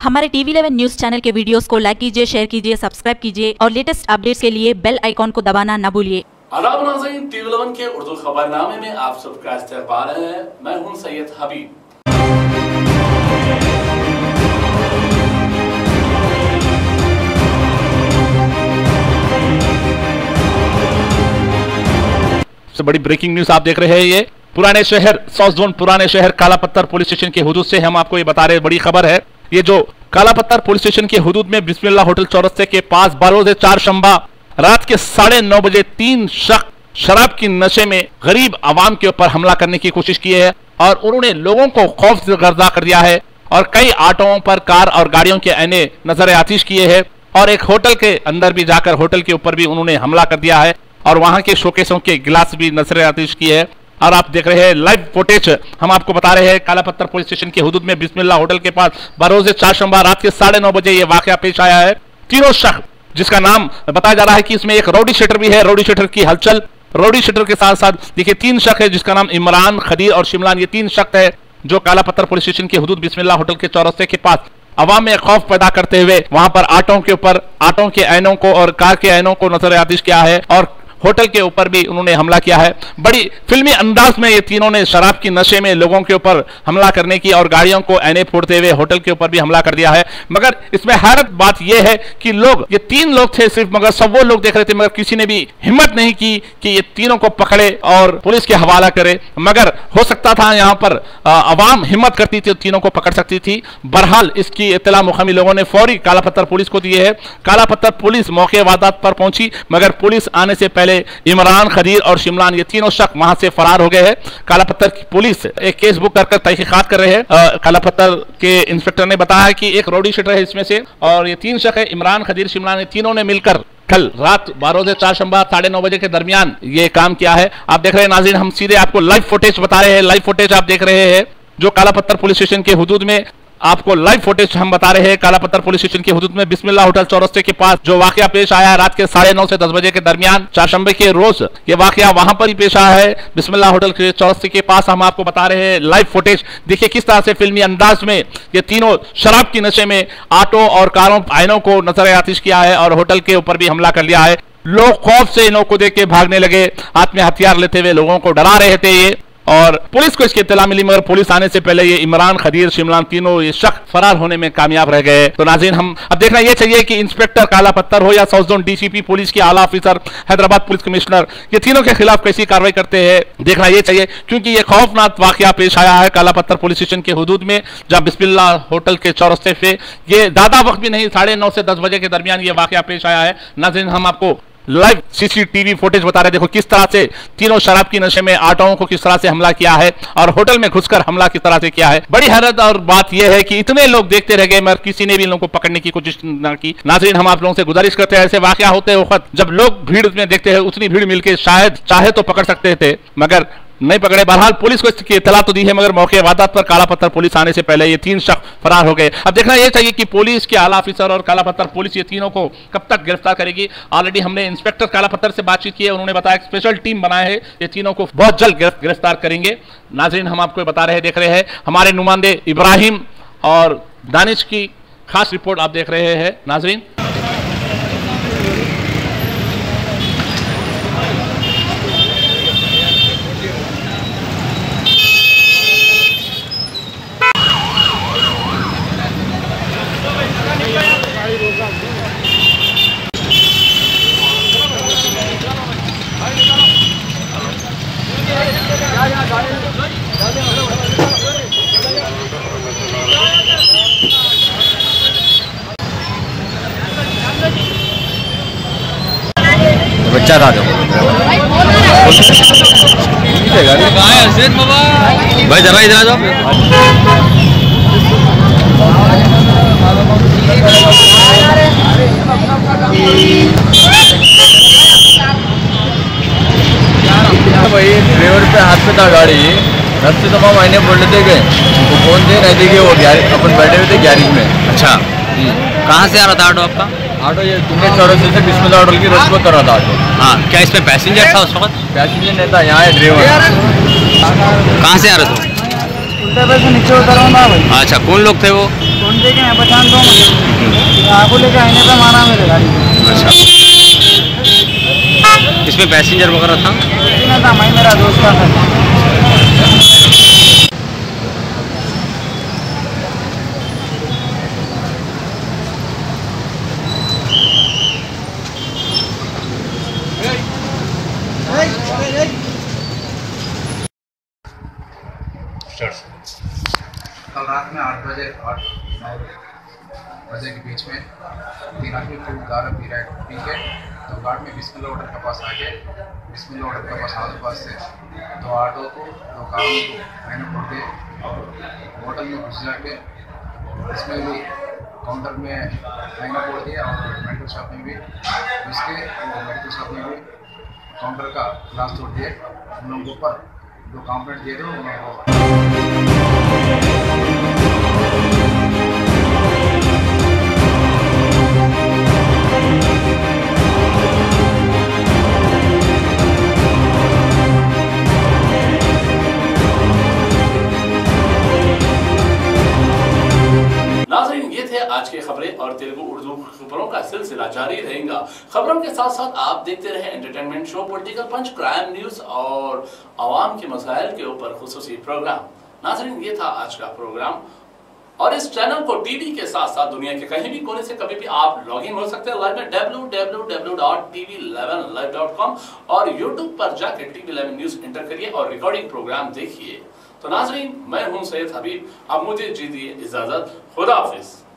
हमारे TV eleven news channel के videos को लाइक कीजिए शेयर कीजिए सब्सक्राइब कीजिए और लेटेस्ट अपडेट्स के लिए बेल आइकॉन को दबाना न भूलिए। अदाब नाज़रीन टीवी इलेवन के उर्दू खबरनामे में आप सबका इस्तेमाल है। मैं हूँ सैयद हबीब। सबसे बड़ी ब्रेकिंग न्यूज़ आप देख रहे हैं ये। पुराने शहर साउथ जोन पुराने शहर काला पत्थर पुलिस स्टेशन के हदूद से हम आपको ये बता रहे हैं। बड़ी खबर है। ये जो काला पत्थर पुलिस स्टेशन के हदूद में बिस्मिल्ला होटल चौरस्ते के पास बारोज चार शंबा, रात के साढ़े नौ बजे तीन शख्स शराब की नशे में गरीब आवाम के ऊपर हमला करने की कोशिश की है और उन्होंने लोगों को खौफ गर्दा कर दिया है और कई ऑटोओं पर कार और गाड़ियों के आने नज़र आतिश किए हैं और एक होटल के अंदर भी जाकर होटल के ऊपर भी उन्होंने हमला कर दिया है और वहाँ के शोकेसों के गिलास भी नज़र आतिश किए है। और आप देख रहे हैं लाइव फुटेज हम आपको बता रहे हैं काला पत्थर पुलिस स्टेशन के हदूद में बिस्मिल्ला होटल के पास बरोज चार शंबा रात के साढ़े नौ बजे ये वाकया पेश आया है। तीनों शख्स, जिसका नाम बताया जा रहा है कि इसमें एक रोडी शटर भी है रोडी शटर की हलचल रोडी शटर के साथ साथ देखिए, तीन शख्स है, जिसका नाम इमरान, खदीर और शिमलान, ये तीन शख्स है, जो काला पत्थर पुलिस स्टेशन के हदूद बिस्मिल्लाह होटल के चौरस्ते के पास अवाम में खौफ पैदा करते हुए वहाँ पर आटों के ऊपर, आटों के ऐनों को और कार के ऐनों को नज़र आतिश किया है और होटल के ऊपर भी उन्होंने हमला किया है। बड़ी फिल्मी अंदाज में ये तीनों ने शराब की नशे में लोगों के ऊपर हमला करने की और गाड़ियों को एने फोड़ते हुए होटल के ऊपर भी हमला कर दिया है। मगर इसमें हैरत बात यह है कि लोग, ये तीन लोग थे सिर्फ़, मगर सब वो लोग देख रहे थे, मगर किसी ने भी हिम्मत नहीं की कि ये तीनों को पकड़े और पुलिस के हवाला करे। मगर हो सकता था यहाँ पर अवाम हिम्मत करती थी, तीनों को पकड़ सकती थी। बहरहाल इसकी इतला मुकामी लोगों ने फौरी काला पत्थर पुलिस को दिए है। काला पत्थर पुलिस मौके वारदात पर पहुँची, मगर पुलिस आने से पहले इमरान, खदीर और शिमलान, ये तीनों शख्स वहाँ से फरार हो गए हैं। काला पत्थर की पुलिस एक केस बुक कर तहकीकात कर रहे हैं। काला पत्थर के इंस्पेक्टर ने बताया कि एक रोडी शटर है इसमें से। और ये तीन शख्स है, इमरान, खदीर, शिमलान, ये तीनों ने मिलकर कल रात बारह से चार शंबा साढ़े नौ बजे के दरमियान ये काम किया है। आप देख रहे हैं नाजिन हम सीधे आपको लाइव फुटेज बता रहे हैं। लाइव फुटेज आप देख रहे हैं जो काला पत्थर पुलिस स्टेशन के हदूद में आपको लाइव फुटेज हम बता रहे हैं काला पत्थर पुलिस स्टेशन की हदूद में बिस्मिल्लाह होटल चौरस्ते के पास जो वाकया पेश आया रात के साढ़े नौ से दस बजे के दरमियान चारशंबे के रोज ये वाकया वहाँ पर ही पेश आया है। बिस्मिल्ला होटल के चौरस्ते के पास हम आपको बता रहे हैं लाइव फुटेज देखिए किस तरह से फिल्मी अंदाज में ये तीनों शराब की नशे में ऑटो और कारों, आयनों को नज़र आतिश किया है और होटल के ऊपर भी हमला कर लिया है। लोग खौफ से इनों को देख के भागने लगे, हाथ में हथियार लेते हुए लोगों को डरा रहे थे ये। और पुलिस को इसकी इतला मिली, मगर पुलिस आने से पहले ये इमरान, खदीर, शिमलान तीनों ये शख्स फरार होने में कामयाब रह गए। तो नाजीन हम अब देखना ये चाहिए कि इंस्पेक्टर काला पत्थर हो या साउथ जोन डीसीपी, पुलिस के आला ऑफिसर, हैदराबाद पुलिस कमिश्नर, ये तीनों के खिलाफ कैसी कार्रवाई करते हैं, देखना यह चाहिए। क्योंकि ये खौफनाक वाक्य पेश आया है काला पत्थर पुलिस स्टेशन के हदूद में, जहाँ बिस्मिल्ला होटल के चौरस्ते पे ये ज़्यादा वक्त भी नहीं, साढ़े से दस बजे के दरमियान ये वाकया पेश आया है। नाजिन हम आपको लाइव सीसीटीवी फुटेज बता रहे देखो किस तरह से तीनों शराब की नशे में आटो को किस तरह से हमला किया है और होटल में घुसकर हमला किस तरह से किया है। बड़ी हैरत और बात यह है कि इतने लोग देखते रह गए, मगर किसी ने भी इन लोगों को पकड़ने की कोशिश न की। नाजरीन, हम आप लोगों से गुजारिश करते हैं, ऐसे वाक्य होते वक्त जब लोग भीड़ में देखते हैं, उतनी भीड़ मिलकर शायद चाहे तो पकड़ सकते थे, मगर नहीं पकड़े। बहरहाल पुलिस को इसकी इतला तो दी है, मगर मौके वादात पर काला पत्थर पुलिस आने से पहले ये तीन शख्स फरार हो गए। अब देखना यह चाहिए कि पुलिस के आला ऑफिसर और काला पत्थर पुलिस ये तीनों को कब तक गिरफ़्तार करेगी। ऑलरेडी हमने इंस्पेक्टर काला पत्थर से बातचीत की है, उन्होंने बताया स्पेशल टीम बनाए है, ये तीनों को बहुत जल्द गिरफ़्तार करेंगे। नाजरीन, हम आपको बता रहे देख रहे हैं, हमारे नुमाइंदे इब्राहिम और दानिश की खास रिपोर्ट आप देख रहे हैं। नाजरीन बच्चा था जो भाई जरा इधर आ जाओ भाई ड्राइवर था गाड़ी। रस्ते तो हम आईने बोल लेते गए। वो फ़ोन थे? नहीं देखे वो गैरेज अपन बैठे हुए थे गैरेज में। अच्छा। कहाँ से आ रहा था ऑटो आपका? ऑटो ये तुमने चौरस्ते से बिस्मिल होटल की रस को रहा था ऑटो। हाँ क्या इसमें पैसेंजर था उस वक्त? पैसेंजर नहीं था यहाँ है ड्राइवर। कहाँ से आ रहे थे? नीचे उतरो ना भाई। अच्छा कौन लोग थे वो? फ़ोन देखे मैं पहचान दो आपको लेके आने पे मारा मेरे गाड़ी अच्छा। इसमें पैसेंजर वगैरह था? मैं मेरा दोस्त का था। कल रात में आठ बजे, आठ, नौ बजे के बीच में तीन आदमी खूब दारू पी रहे पी के तो गार्ड में बिस्मिल्ला होटल के पास आके बिस्मिल्ला होटल के पास आस पास से दो ऑटो को, दो कारों को मैंने फोड़ दिए और होटल में घुस जाके इसमें भी काउंटर में मैंने फोड़ दिया और मेडिकल शॉप में भी घुस के मेडिकल शॉप में भी काउंटर का ग्लास तोड़ दिए हम लोगों के ऊपर जो दे दिए थे उन आज की खबरें और तेलुगु उर्दू खबरों का सिलसिला जारी रहेगा। खबरों के साथ साथ आप देखते रहे entertainment show political punch crime news और आवाम के मसाइल के ऊपर खुसूसी प्रोग्राम नाजरीन, ये था आज का प्रोग्राम और इस चैनल को टीवी के साथ साथ दुनिया के कहीं भी कोने से कभी भी आप लॉग इन हो सकते हैं। लाइव में www.tv11live.com और यूट्यूब पर जाकर टीवी 11 न्यूज़ इंटर करिए और रिकॉर्डिंग प्रोग्राम देखिए। तो नाजरीन, मैं हूँ सैयद हबीब। अब मुझे जी दिए इजाज़त। खुदा हाफिज।